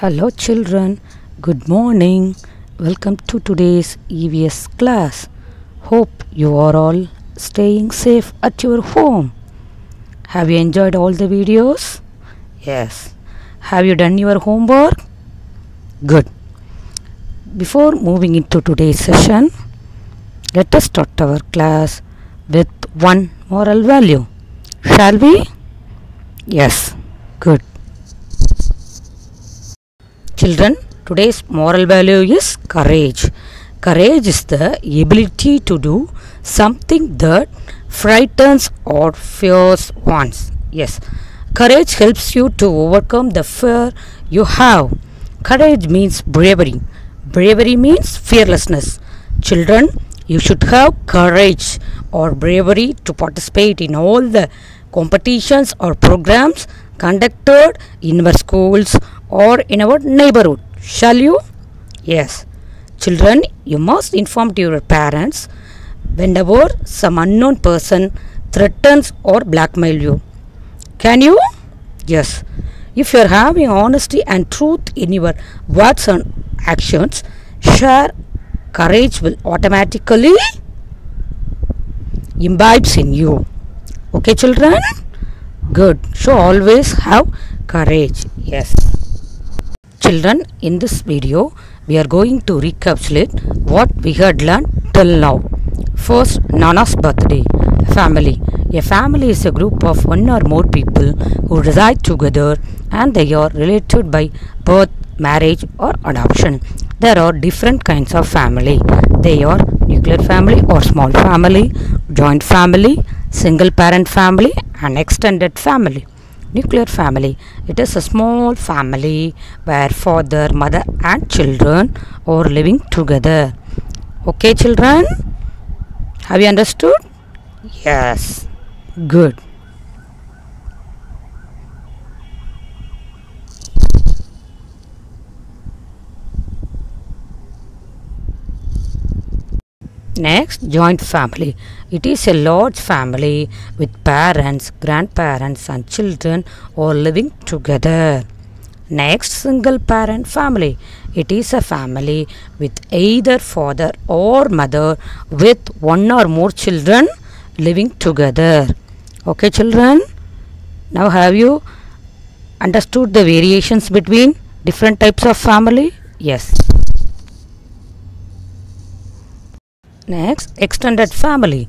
Hello, children. Good morning. Welcome to today's EVS class. Hope you are all staying safe at your home. Have you enjoyed all the videos? Yes. Have you done your homework? Good. Before moving into today's session, let us start our class with one moral value. Shall we? Yes. Good. Children, today's moral value is courage. Courage is the ability to do something that frightens or fears once. Yes, courage helps you to overcome the fear you have. Courage means bravery. Bravery means fearlessness. Children, you should have courage or bravery to participate in all the competitions or programs conducted in our schools or in our neighborhood. Shall you? Yes. Children, you must inform to your parents whenever some unknown person threatens or blackmail you. Can you? Yes. If you are having honesty and truth in your words and actions, share courage will automatically imbibes in you. Okay, children? Good. So always have courage. Yes. Children, in this video, we are going to recapitulate what we had learned till now. First, Nana's birthday. Family. A family is a group of one or more people who reside together and they are related by birth, marriage, or adoption. There are different kinds of family. They are nuclear family or small family, joint family, single parent family, and extended family. Nuclear family. It is a small family where father, mother, and children are living together. Okay, children? Have you understood? Yes. Good. Next, joint family. It is a large family with parents, grandparents, and children all living together. Next, single parent family. It is a family with either father or mother with one or more children living together. Okay, children? Now, have you understood the variations between different types of family? Yes. Next, extended family.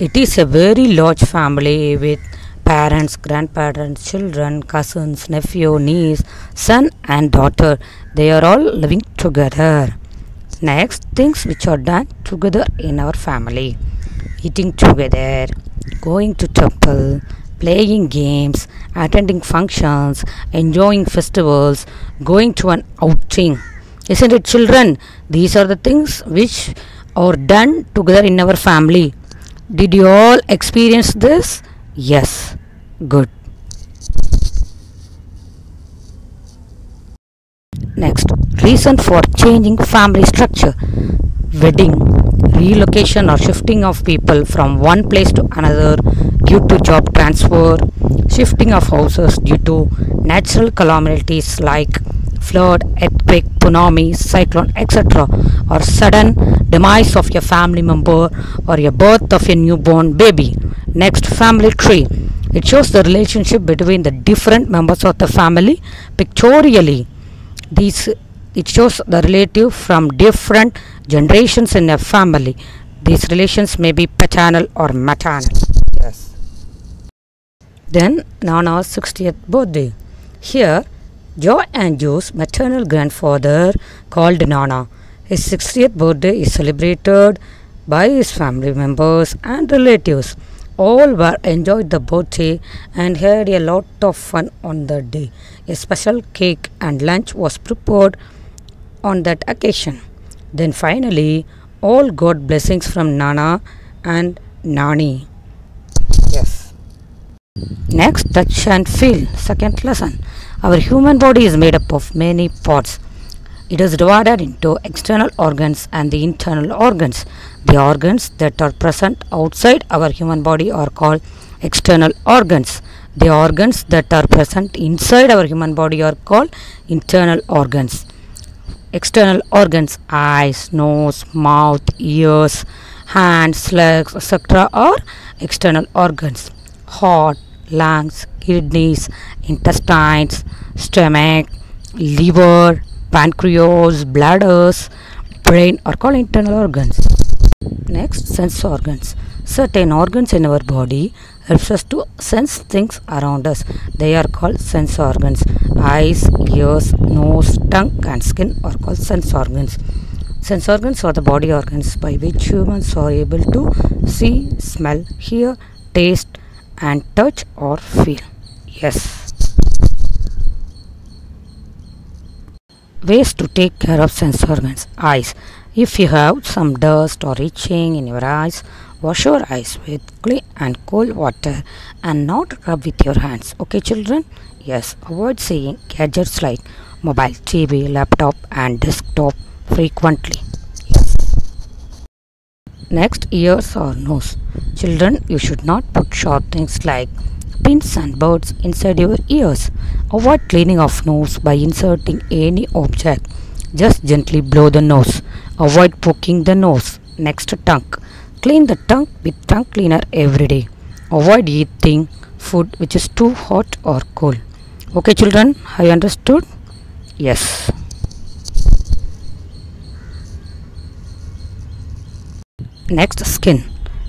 It is a very large family with parents, grandparents, children, cousins, nephew, niece, son, and daughter. They are all living together. Next, things which are done together in our family eating together, going to temple, playing games, attending functions, enjoying festivals, going to an outing. Isn't it, children? These are the things which are done together in our family. Did you all experience this? Yes. Good. Next, reason for changing family structure. Wedding, relocation or shifting of people from one place to another due to job transfer, shifting of houses due to natural calamities like flood, earthquake, tsunami, cyclone, etc., or sudden demise of your family member or your birth of your newborn baby. Next, family tree. It shows the relationship between the different members of the family pictorially. These it shows the relative from different generations in a family. These relations may be paternal or maternal. Yes. Then Nana's 60th birthday. Here Joe and Joe's maternal grandfather called Nana. His 60th birthday is celebrated by his family members and relatives. All were enjoyed the birthday and had a lot of fun on the day. A special cake and lunch was prepared on that occasion. Then finally, all got blessings from Nana and Nani. Yes. Next, touch and feel. Second lesson. Our human body is made up of many parts. It is divided into external organs and the internal organs. The organs that are present outside our human body are called external organs. The organs that are present inside our human body are called internal organs. External organs, eyes, nose, mouth, ears, hands, legs, etc., are external organs. Heart, lungs, kidneys, intestines, stomach, liver, pancreas, bladders, brain are called internal organs. Next, sense organs. Certain organs in our body helps us to sense things around us. They are called sense organs. Eyes, ears, nose, tongue and skin are called sense organs. Sense organs are the body organs by which humans are able to see, smell, hear, taste and touch or feel. Yes. Ways to take care of sense organs. Eyes. If you have some dust or itching in your eyes, wash your eyes with clean and cold water and not rub with your hands. Okay, children? Yes. Avoid seeing gadgets like mobile, TV, laptop, and desktop frequently. Next, ears or nose. Children, you should not put sharp things like pins and birds inside your ears. Avoid cleaning of nose by inserting any object. Just gently blow the nose. Avoid poking the nose. Next, tongue. Clean the tongue with tongue cleaner every day. Avoid eating food which is too hot or cold. Okay, children, have you understood? Yes. Next, skin.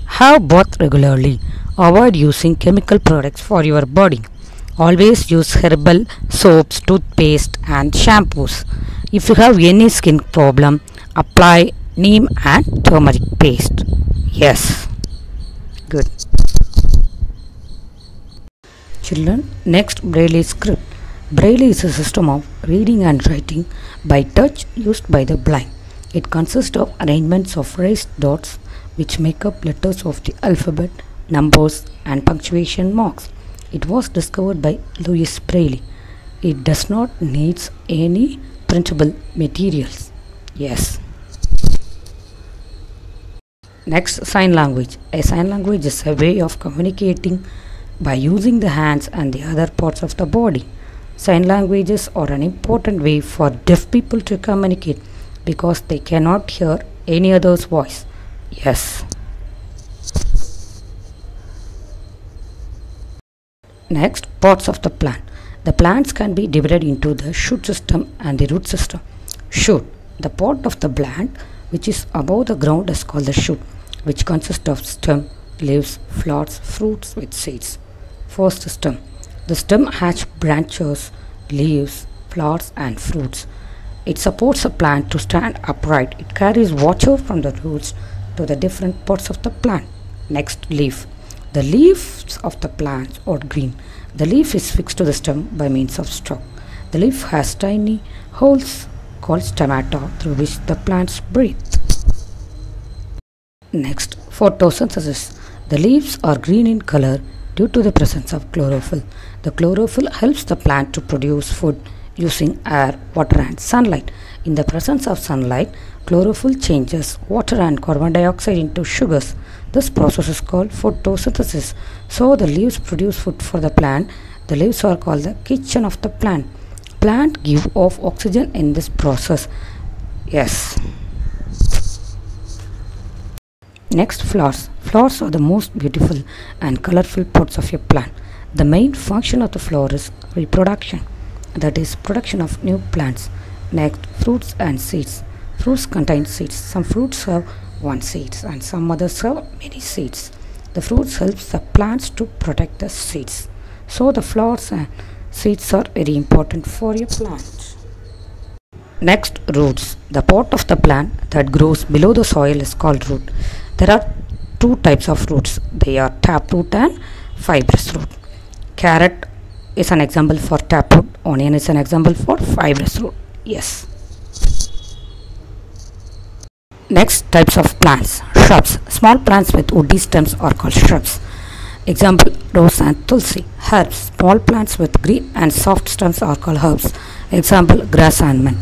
Have bath regularly. Avoid using chemical products for your body. Always use herbal soaps, toothpaste, and shampoos. If you have any skin problem, apply neem and turmeric paste. Yes. Good. Children, next Braille script. Braille is a system of reading and writing by touch used by the blind. It consists of arrangements of raised dots which make up letters of the alphabet, numbers, and punctuation marks. It was discovered by Louis Braille. It does not need any printable materials. Yes. Next, sign language. A sign language is a way of communicating by using the hands and the other parts of the body. Sign languages are an important way for deaf people to communicate because they cannot hear any other's voice. Yes. Next, parts of the plant. The plants can be divided into the shoot system and the root system. Shoot. The part of the plant which is above the ground is called the shoot, which consists of stem, leaves, flowers, fruits with seeds. First stem. The stem has branches, leaves, flowers and fruits. It supports a plant to stand upright. It carries water from the roots to the different parts of the plant. Next, leaf. The leaves of the plant are green. The leaf is fixed to the stem by means of stalk. The leaf has tiny holes called stomata through which the plants breathe. Next, photosynthesis. The leaves are green in color due to the presence of chlorophyll. The chlorophyll helps the plant to produce food using air, water and sunlight. In the presence of sunlight, chlorophyll changes water and carbon dioxide into sugars. This process is called photosynthesis. So the leaves produce food for the plant. The leaves are called the kitchen of the plant. Plant give off oxygen in this process. Yes. Next, flowers. Flowers are the most beautiful and colorful parts of your plant. The main function of the flower is reproduction, that is, production of new plants. Next, fruits and seeds. Fruits contain seeds. Some fruits have one seeds and some others have many seeds. The fruits helps the plants to protect the seeds. So the flowers and seeds are very important for your plant. Next, roots. The part of the plant that grows below the soil is called root. There are two types of roots. They are taproot and fibrous root. Carrot is an example for taproot. Onion is an example for fibrous root. Yes. Next types of plants. Shrubs. Small plants with woody stems are called shrubs. Example rose and tulsi. Herbs. Small plants with green and soft stems are called herbs. Example grass and mint.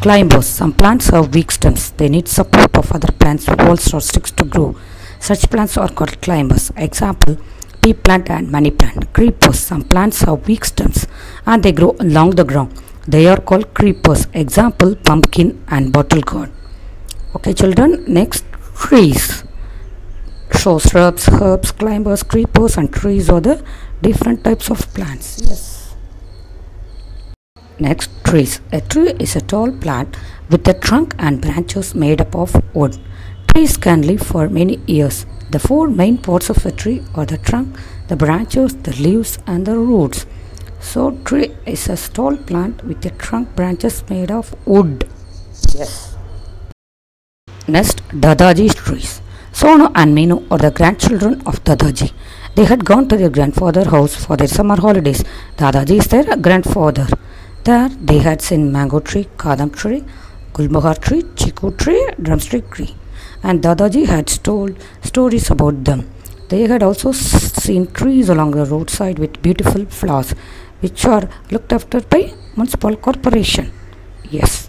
Climbers. Some plants have weak stems. They need support of other plants, walls or sticks to grow. Such plants are called climbers. Example pea plant and money plant. Creepers. Some plants have weak stems and they grow along the ground. They are called creepers. Example pumpkin and bottle gourd. Okay, children. Next, trees. So shrubs, herbs, climbers, creepers, and trees are the different types of plants. Yes. Next, trees. A tree is a tall plant with a trunk and branches made up of wood. Trees can live for many years. The four main parts of a tree are the trunk, the branches, the leaves, and the roots. So, tree is a tall plant with a trunk branches made of wood. Yes. Next, Dadaji's trees. Sonu and Meenu are the grandchildren of Dadaji. They had gone to their grandfather's house for their summer holidays. Dadaji is their grandfather. There they had seen mango tree, kadam tree, gulmohar tree, chiku tree, drumstick tree. And Dadaji had told stories about them. They had also seen trees along the roadside with beautiful flowers, which are looked after by municipal corporation. Yes.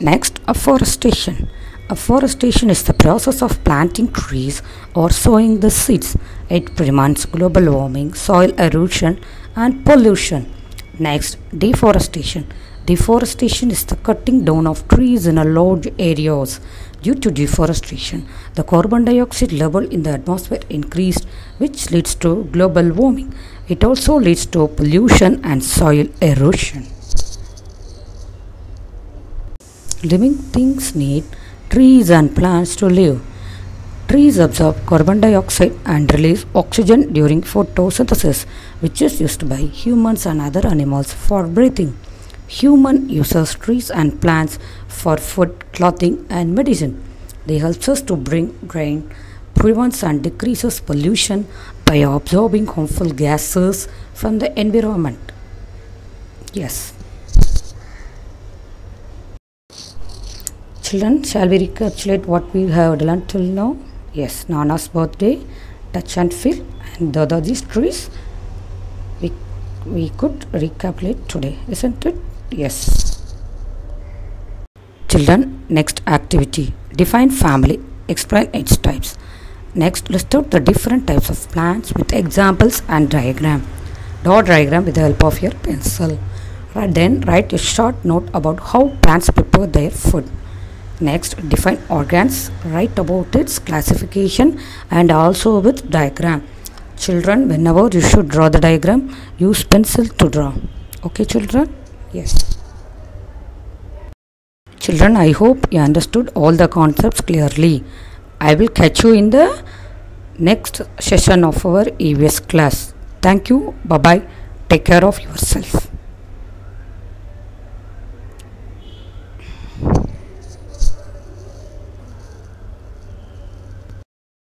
Next, afforestation. Afforestation is the process of planting trees or sowing the seeds. It prevents global warming, soil erosion, and pollution. Next, deforestation. Deforestation is the cutting down of trees in a large areas. Due to deforestation, the carbon dioxide level in the atmosphere increased, which leads to global warming. It also leads to pollution and soil erosion. Living things need trees and plants to live. Trees absorb carbon dioxide and release oxygen during photosynthesis, which is used by humans and other animals for breathing. Human uses trees and plants for food, clothing, and medicine. They help us to bring rain, prevents and decreases pollution by absorbing harmful gases from the environment. Yes. Children, shall we recapitulate what we have learned till now? Yes, Nana's birthday, touch and feel, and Dadaji's trees. We, we could recapitulate today, isn't it? Yes. Children, next activity. Define family. Explain its types. Next, list out the different types of plants with examples and diagram. Draw diagram with the help of your pencil. Then write a short note about how plants prepare their food. Next, define organs, write about its classification and also with diagram. Children, whenever you should draw the diagram, use pencil to draw. Okay, children? Yes. Children, I hope you understood all the concepts clearly. I will catch you in the next session of our EVS class. Thank you. Bye bye. Take care of yourself.